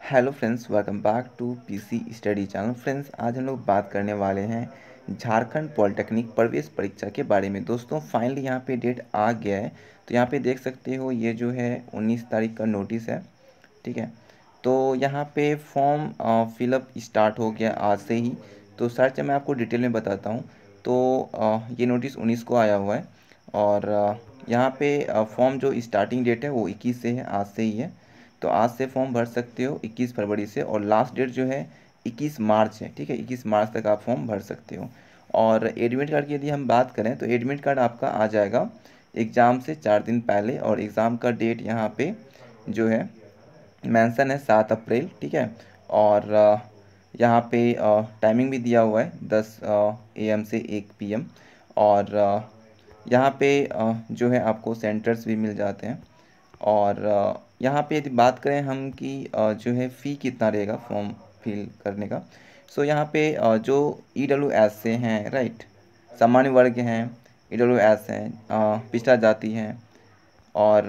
Hello friends welcome back to PC study channel friends आज हम लोग बात करने वाले हैं झारखंड पॉलिटेक्निक प्रवेश परीक्षा के बारे में। दोस्तों फाइनली यहाँ पे डेट आ गया है। तो यहाँ पे देख सकते हो, ये जो है 19 तारीख का नोटिस है। ठीक है? तो यहाँ पे फॉर्म फिलअप स्टार्ट हो गया आज से ही। तो सर मैं आपको डिटेल में बताता हूँ तो ये नोटिस उन्नीस को आया हुआ है। और यहाँ पे फॉर्म जो स्टार्टिंग डेट है वो इक्कीस से है, आज से ही है। तो आज से फॉर्म भर सकते हो 21 फरवरी से और लास्ट डेट जो है 21 मार्च है, ठीक है? 21 मार्च तक आप फॉर्म भर सकते हो। और एडमिट कार्ड की यदि हम बात करें तो एडमिट कार्ड आपका आ जाएगा एग्ज़ाम से चार दिन पहले और एग्ज़ाम का डेट यहाँ पे जो है मेंशन है सात अप्रैल, ठीक है? और यहाँ पे टाइमिंग भी दिया हुआ है दस एम से एक पीएम और यहाँ पे जो है आपको सेंटर्स भी मिल जाते हैं। और यहाँ पे यदि बात करें हम कि जो है फ़ी कितना रहेगा फॉर्म फिल करने का? सो यहाँ पे जो ई डब्ल्यू एस से हैं राइट सामान्य वर्ग हैं ई डब्ल्यू एस हैं पिछड़ा जाति हैं और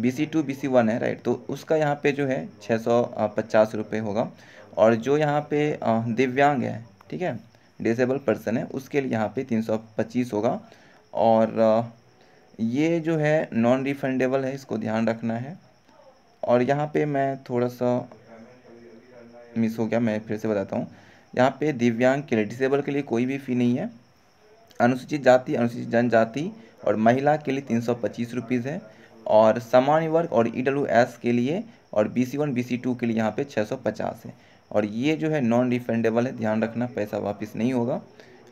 B C two B C one है राइट तो उसका यहाँ पे जो है छः सौ पचास रुपये होगा और जो यहाँ पे दिव्यांग है, ठीक है? डिसेबल पर्सन है, उसके लिए यहाँ पे तीन सौ पच्चीस होगा और ये जो है नॉन रिफंडेबल है, इसको ध्यान रखना है। और यहाँ पे मैं थोड़ा सा मिस हो गया, मैं फिर से बताता हूँ। यहाँ पे दिव्यांग के लिए डिसेबल के लिए कोई भी फ़ी नहीं है। अनुसूचित जाति, अनुसूचित जनजाति और महिला के लिए तीन सौ पच्चीस रुपीज़ है। और सामान्य वर्ग और ई डब्ल्यू एस के लिए और B C one B C two के लिए यहाँ पे छः सौ पचास है। और ये जो है नॉन रिफंडेबल है, ध्यान रखना, पैसा वापस नहीं होगा।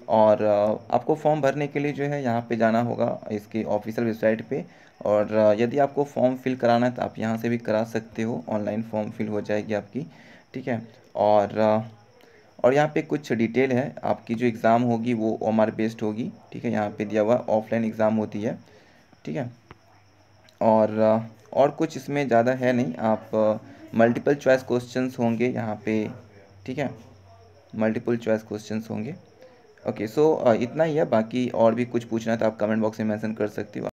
और आपको फॉर्म भरने के लिए जो है यहाँ पे जाना होगा इसके ऑफिशियल वेबसाइट पे और यदि आपको फॉर्म फिल कराना है तो आप यहाँ से भी करा सकते हो, ऑनलाइन फॉर्म फिल हो जाएगी आपकी, ठीक है? और और यहाँ पे कुछ डिटेल है, आपकी जो एग्ज़ाम होगी वो आर बेस्ड होगी, ठीक है? यहाँ पे दिया हुआ ऑफलाइन एग्ज़ाम होती है, ठीक है? और और कुछ इसमें ज़्यादा है नहीं, आप मल्टीपल चॉइस क्वेश्चंस होंगे यहाँ पे, ठीक है? मल्टीपल चॉइस क्वेश्चंस होंगे। ओके सो इतना ही है, बाकी और भी कुछ पूछना है तो आप कमेंट बॉक्स में मेंशन कर सकते हो।